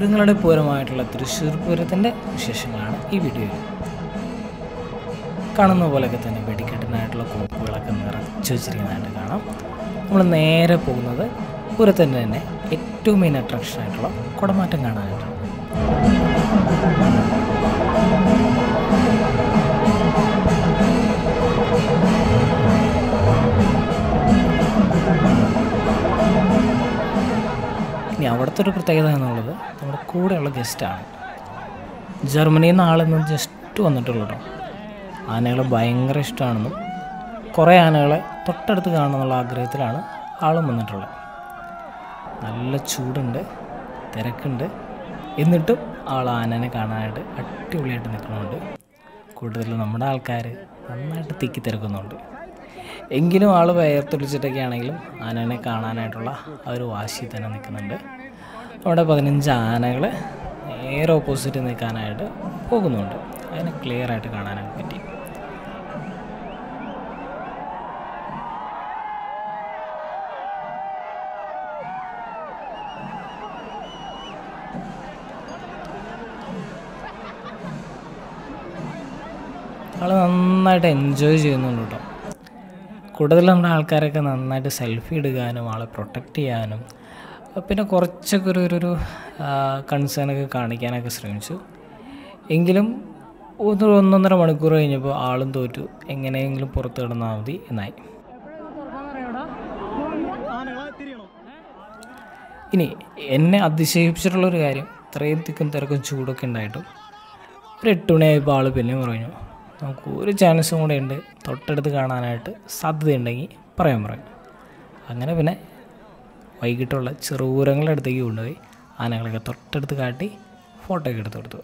പൂരങ്ങളുടെ പൂരമായിട്ടുള്ള തൃശ്ശൂർ പൂരത്തിന്റെ വിശേഷങ്ങളാണ് ഈ വീഡിയോയിൽ. കാണുന്ന പോലെയൊക്കെ തന്നെ വെടിക്കെട്ടിനായിട്ടുള്ള കോപ്പുകളൊക്കെ നിറച്ച് വെച്ചിരിക്കുന്നതായിട്ട് കാണാം. നമ്മൾ നേരെ പോകുന്നത് പൂരത്തിന്റെ തന്നെ ഏറ്റവും മെയിൻ അട്രാക്ഷൻ ആയിട്ടുള്ള കുടമാറ്റം കാണാനായിട്ടാണ്. ഇനി അവിടുത്തെ ഒരു പ്രത്യേകത എന്നുള്ളത് നമ്മുടെ കൂടെയുള്ള ഗസ്റ്റാണ് ജർമ്മനിയിൽ നിന്ന് ആളെന്ന് ജസ്റ്റ് വന്നിട്ടുള്ളൂ കേട്ടോ ആനകളെ ഭയങ്കര ഇഷ്ടമാണെന്നും കുറേ ആനകളെ തൊട്ടടുത്ത് കാണണമെന്നുള്ള ആഗ്രഹത്തിലാണ് ആളും വന്നിട്ടുള്ളത്. നല്ല ചൂടുണ്ട് തിരക്കുണ്ട്. എന്നിട്ടും ആൾ ആനനെ കാണാനായിട്ട് അടിപൊളിയായിട്ട് നിൽക്കുന്നുണ്ട്. കൂടുതലും നമ്മുടെ ആൾക്കാർ നന്നായിട്ട് തിക്കി തിരക്കുന്നുണ്ട്. എങ്കിലും ആൾ വയർത്തൊളിച്ചിട്ടൊക്കെ ആണെങ്കിലും ആനനെ കാണാനായിട്ടുള്ള ആ ഒരു വാശി തന്നെ നിൽക്കുന്നുണ്ട്. അവിടെ പതിനഞ്ച് ആനകൾ നേരെ ഓപ്പോസിറ്റ് നിൽക്കാനായിട്ട് പോകുന്നുണ്ട്. അതിനെ ക്ലിയർ ആയിട്ട് കാണാനായിട്ട് പറ്റി. ആൾ നന്നായിട്ട് എൻജോയ് ചെയ്യുന്നുണ്ട് കേട്ടോ. കൂടുതൽ നമ്മുടെ ആൾക്കാരൊക്കെ നന്നായിട്ട് സെൽഫി എടുക്കാനും ആളെ പ്രൊട്ടക്റ്റ് ചെയ്യാനും പിന്നെ കുറച്ചൊക്കെ ഒരു ഒരു- കൺസേണൊക്കെ കാണിക്കാനൊക്കെ ശ്രമിച്ചു. എങ്കിലും ഒന്ന് ഒന്നൊന്നര മണിക്കൂർ കഴിഞ്ഞപ്പോൾ ആളും തോറ്റു. എങ്ങനെയെങ്കിലും പുറത്ത് കിടന്നാൽ മതി എന്നായി. ഇനി എന്നെ അതിശയിപ്പിച്ചിട്ടുള്ളൊരു കാര്യം ഇത്രയും തിക്കും തിരക്കും ചൂടൊക്കെ ഉണ്ടായിട്ടും ഒരു എട്ട് മണിയായപ്പോൾ ആൾ പിന്നെയും പറഞ്ഞു നമുക്ക് ഒരു ചാൻസും കൂടെ ഉണ്ട് തൊട്ടടുത്ത് കാണാനായിട്ട് സാധ്യതയുണ്ടെങ്കിൽ പറയാൻ പറയും. അങ്ങനെ പിന്നെ വൈകിട്ടുള്ള ചെറുപൂരങ്ങളുടെ അടുത്തേക്ക് കൊണ്ടുപോയി ആനകളൊക്കെ തൊട്ടടുത്ത് കാട്ടി ഫോട്ടോയൊക്കെ എടുത്തു കൊടുത്തു.